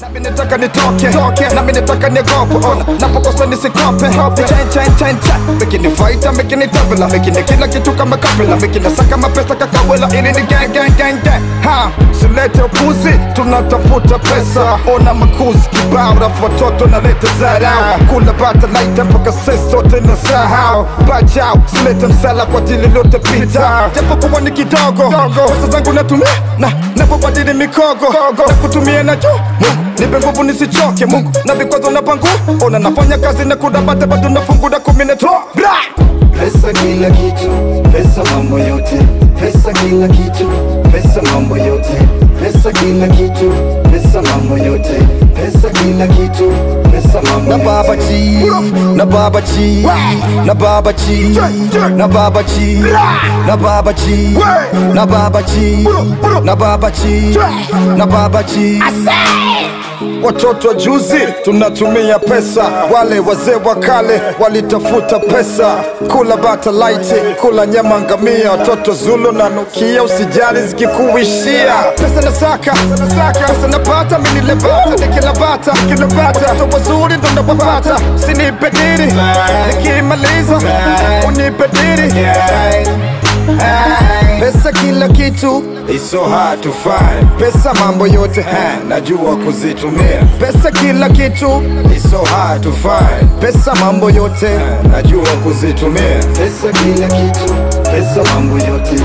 Nami nataka nitoke toke, nami nataka niogope ona, napokosa nisikope chain chain chain chain, mekini fighter mekini tabela, mekini kila kitu kama kapela, mekini saka mapesa kakawela, ili ni gang gang gang gang. Ha, silete upuzi, tunatafuta pesa, ona makuzi kibao, rafu watoto naleta zarau, kula bata laita mpaka sisi sote na sahau, bajau, silete msala kwa dili lote pita, japo kuwa ni kidogo, pesa zangu natumia na napobadili mikogo. Na kutumia na juu Mungu nipe nguvu nisichoke. Mungu na vikwazo na pangu. Ona nafanya kazi na kudabate bado nafungura kumi na toa bra! Pesa kila kitu, pesa mambo yote, pesa kila kitu, pesa mambo yote, pesa kila kitu, pesa mambo yote, pesa kila kitu, pesa mambo na baba chi, na baba chi. Na baba chi. Na baba chi. Na baba chi. Na baba chi. Na baba chi. Na baba chi. Na baba chi Watoto wa juzi tunatumia pesa, wale wazee wa kale walitafuta pesa, kula bata light, kula nyama ngamia, watoto Zulu na nukia, usijali zikikuishia. Pesa na saka pesa napata, mimi bata, nikila bata, nikila bata, watoto wazuri ndo napapata, sinipe diri, nikimaliza unipe diri. Pesa kila kitu, It's so hard to find. pesa mambo yote, Ha, najua kuzitumia. pesa kila kitu It's so hard to find. pesa mambo yote Ha, najua kuzitumia. Pesa kila kitu, pesa mambo yote,